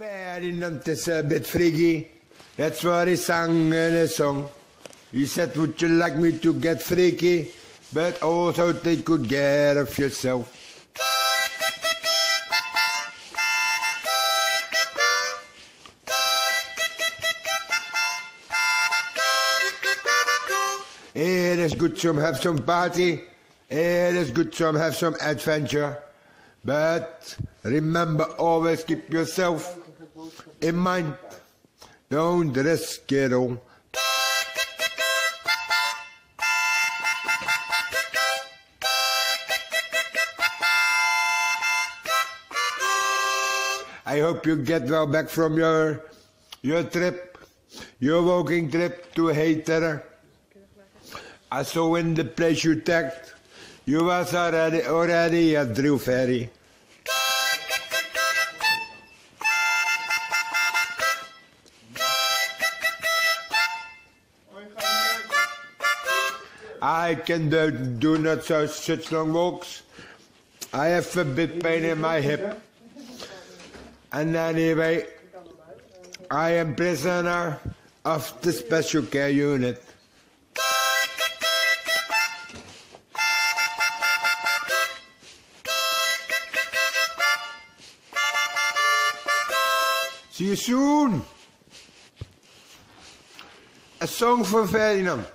A bit freaky. That's what he sang in his song. He said, Would you like me to get freaky? But also take good care of yourself. It is good to have some party. It is good to have some adventure. But remember, always keep yourself in mind. Don't risk it. I hope you get well back from your your trip, your walking trip to Hater. I saw in the place you tagged, you was already already at Drew Ferry. I can do, do not so, such long walks. I have a bit pain in my hip. And anyway, I am prisoner of the special care unit. See you soon. A song for Ferdinand.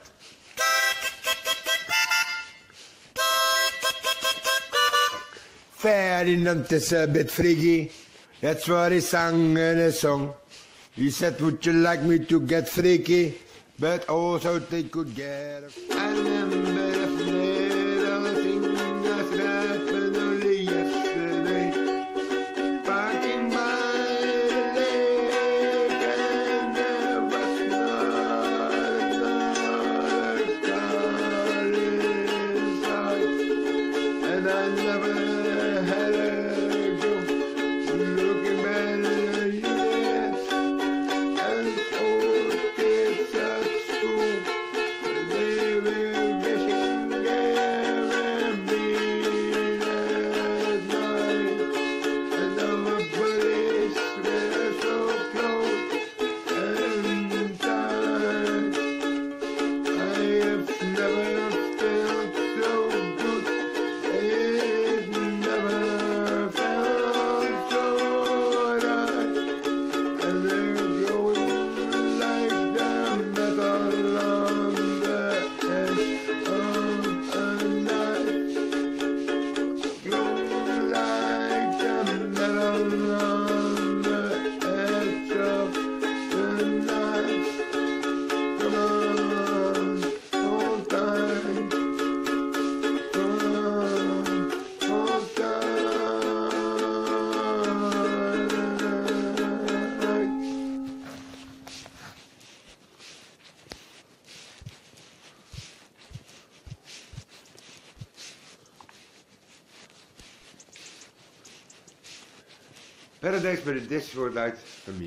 A bit freaky. That's what he sang his song. He said, Would you like me to get freaky? But also take good care Paradise bij de Dashboard Light van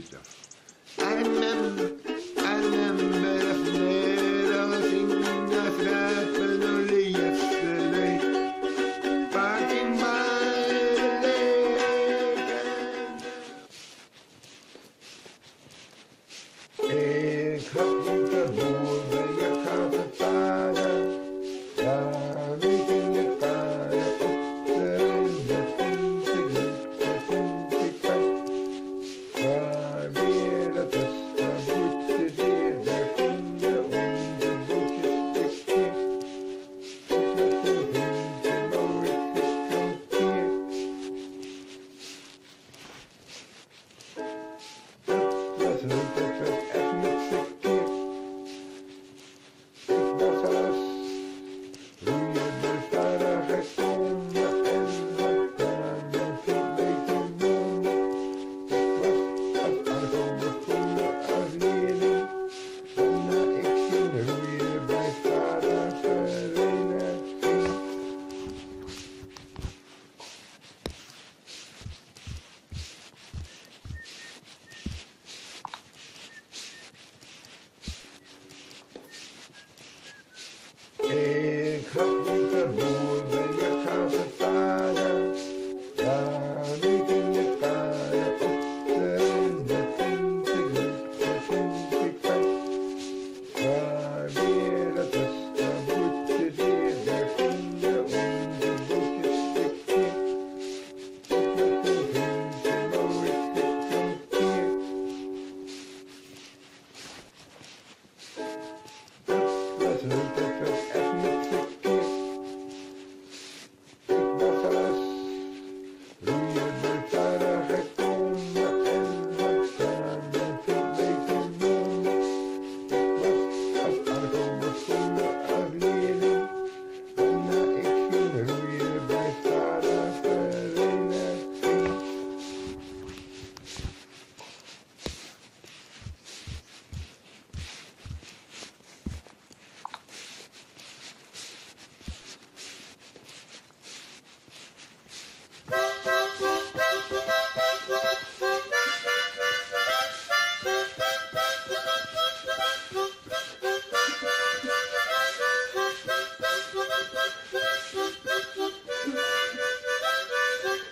Uh...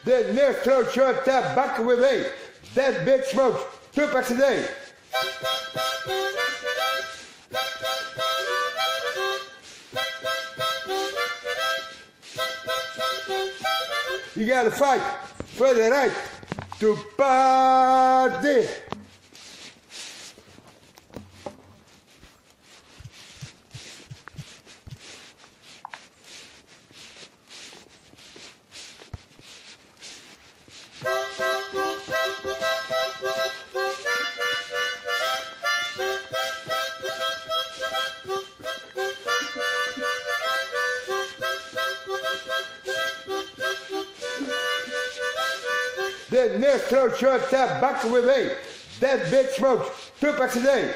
De next shirt that back with me. That big smokes. Two packs a day. You gotta fight for the right to party. Next throat shirt tab back with me. That big smokes. Two packs a day.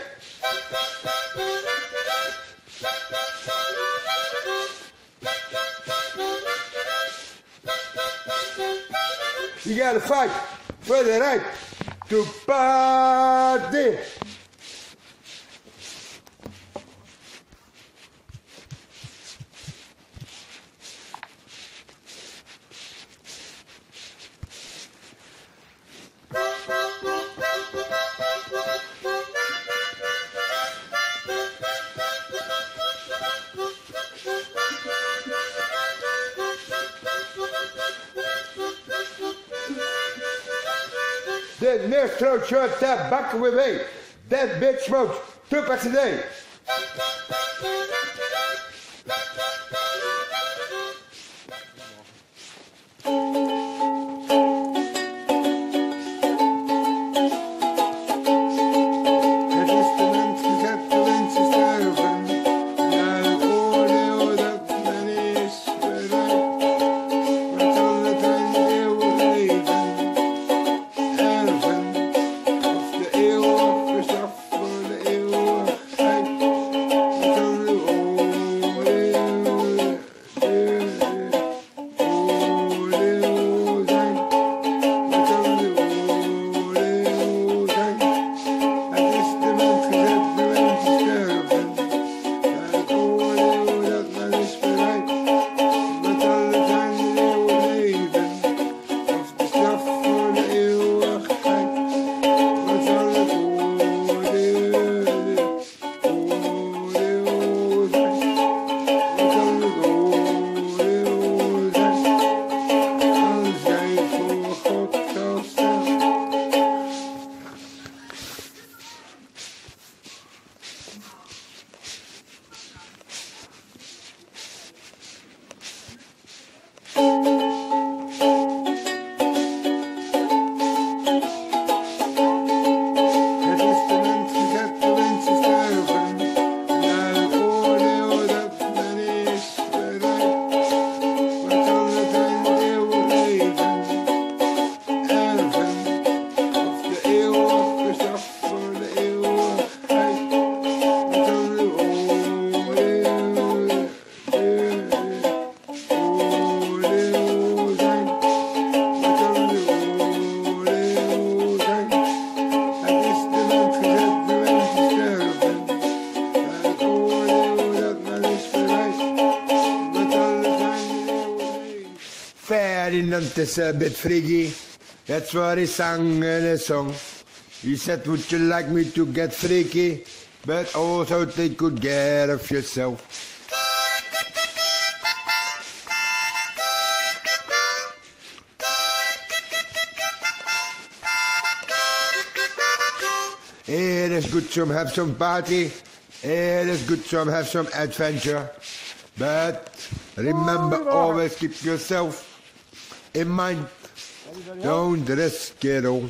You gotta fight for the right to party. The next throat shirt tab back with me. That big smokes. Two packs a day. Het Ferdinand is a äh, bit freaky. That's what he sang in his song. He said, Would you like me to get freaky? But oh, also take good care of yourself. It is good to have some party. It is good to have some adventure. But remember, always keep yourself in. Don't risk it all.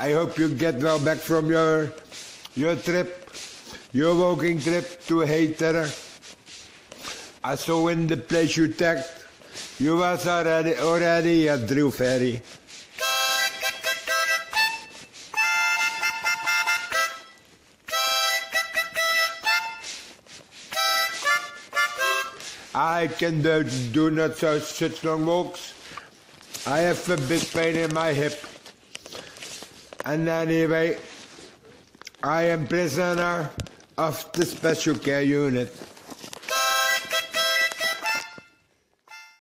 I hope you get well back from your your trip, your walking trip to Hater. I saw in the place you tagged, you was already already at Drew Ferry. I can do, not such long walks. I have a big pain in my hip. And anyway, I am prisoner of the special care unit.